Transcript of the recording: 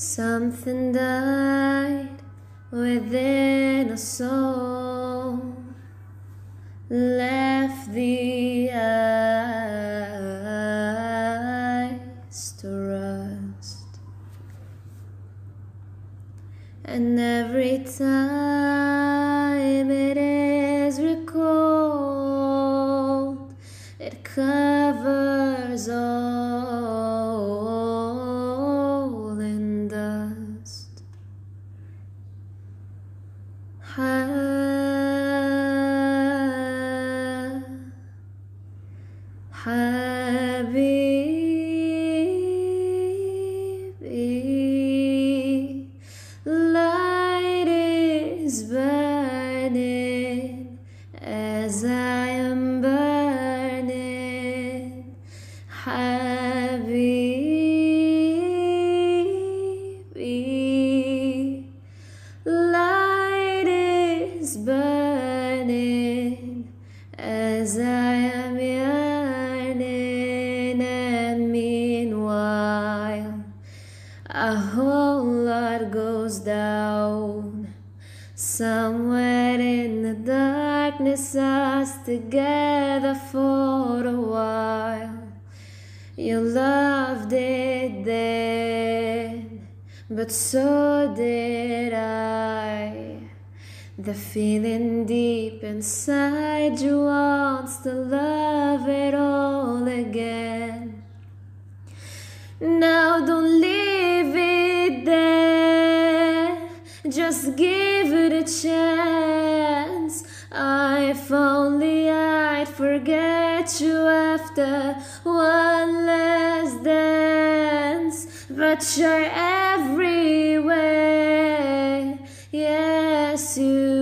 Something died within a soul, left the eyes to rust, and every time Habibi, light is burning as I am burning. Habibi, light is burning as I am meanwhile, a whole lot goes down. Somewhere in the darkness, us together for a while. You loved it then, but so did I. The feeling deep inside you wants to love it all just give it a chance. If only I'd forget you after one last dance, but you're everywhere. Yes, you